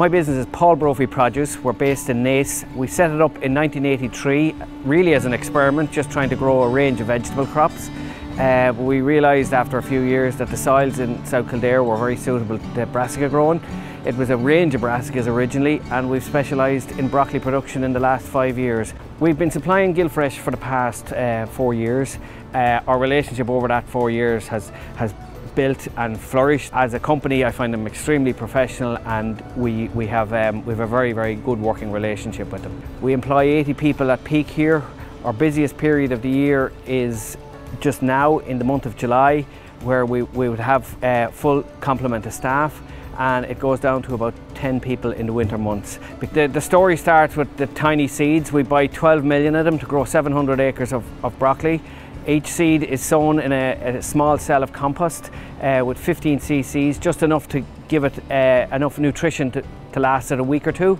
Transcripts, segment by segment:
My business is Paul Brophy Produce. We're based in Naas. We set it up in 1983, really as an experiment, just trying to grow a range of vegetable crops. Uh, we realised after a few years that the soils in South Kildare were very suitable to brassica growing. It was a range of brassicas originally and we've specialised in broccoli production in the last five years. We've been supplying Gilfresh for the past uh, four years. Uh, our relationship over that four years has, has built and flourished. As a company, I find them extremely professional and we, we, have, um, we have a very, very good working relationship with them. We employ 80 people at peak here. Our busiest period of the year is just now in the month of July where we, we would have a uh, full complement of staff and it goes down to about 10 people in the winter months. The, the story starts with the tiny seeds. We buy 12 million of them to grow 700 acres of, of broccoli. Each seed is sown in a, a small cell of compost uh, with 15 cc's, just enough to give it uh, enough nutrition to, to last it a week or two.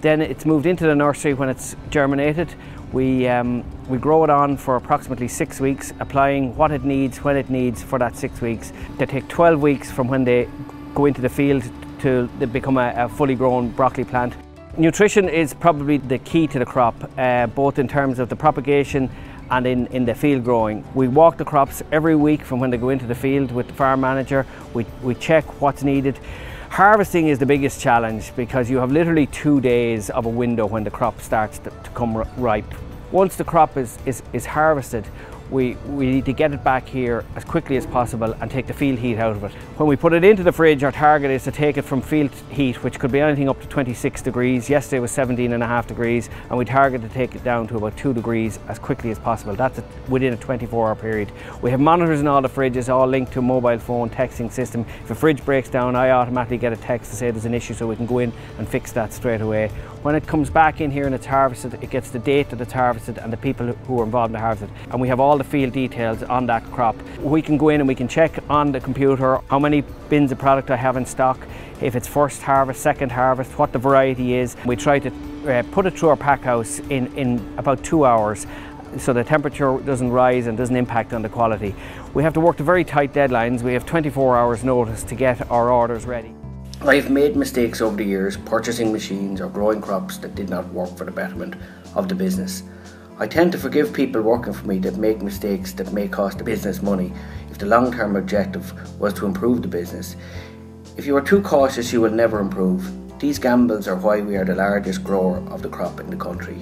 Then it's moved into the nursery when it's germinated. We, um, we grow it on for approximately six weeks, applying what it needs when it needs for that six weeks. They take 12 weeks from when they go into the field to become a, a fully grown broccoli plant. Nutrition is probably the key to the crop, uh, both in terms of the propagation and in, in the field growing. We walk the crops every week from when they go into the field with the farm manager. We, we check what's needed. Harvesting is the biggest challenge because you have literally two days of a window when the crop starts to, to come ripe. Once the crop is, is, is harvested, we, we need to get it back here as quickly as possible and take the field heat out of it. When we put it into the fridge, our target is to take it from field heat, which could be anything up to 26 degrees. Yesterday was 17 and a half degrees, and we target to take it down to about two degrees as quickly as possible. That's within a 24 hour period. We have monitors in all the fridges, all linked to a mobile phone texting system. If a fridge breaks down, I automatically get a text to say there's an issue so we can go in and fix that straight away. When it comes back in here and it's harvested, it gets the date that it's harvested and the people who are involved in the harvest. And we have all the field details on that crop. We can go in and we can check on the computer how many bins of product I have in stock, if it's first harvest, second harvest, what the variety is. We try to uh, put it through our pack house in, in about two hours so the temperature doesn't rise and doesn't impact on the quality. We have to work to very tight deadlines. We have 24 hours notice to get our orders ready. I've made mistakes over the years purchasing machines or growing crops that did not work for the betterment of the business. I tend to forgive people working for me that make mistakes that may cost the business money if the long term objective was to improve the business. If you are too cautious, you will never improve. These gambles are why we are the largest grower of the crop in the country.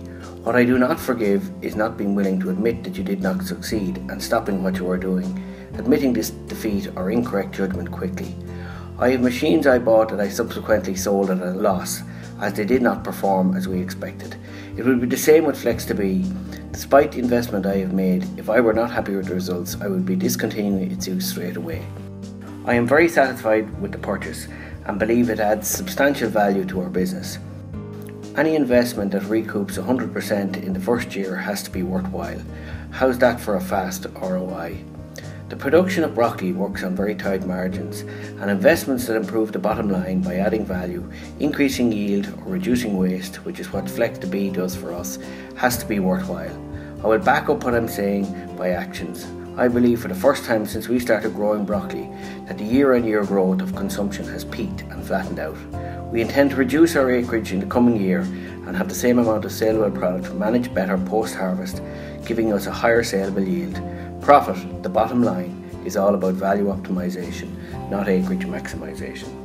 What I do not forgive is not being willing to admit that you did not succeed and stopping what you are doing, admitting this defeat or incorrect judgment quickly. I have machines I bought that I subsequently sold at a loss as they did not perform as we expected. It would be the same with Flex2B. Despite the investment I have made, if I were not happy with the results, I would be discontinuing its use straight away. I am very satisfied with the purchase and believe it adds substantial value to our business. Any investment that recoups 100% in the first year has to be worthwhile. How's that for a fast ROI? The production of broccoli works on very tight margins, and investments that improve the bottom line by adding value, increasing yield, or reducing waste, which is what Flex2B does for us, has to be worthwhile. I will back up what I'm saying by actions. I believe for the first time since we started growing broccoli that the year on year growth of consumption has peaked and flattened out. We intend to reduce our acreage in the coming year and have the same amount of saleable product managed better post harvest, giving us a higher saleable yield. Profit, the bottom line, is all about value optimization, not acreage maximization.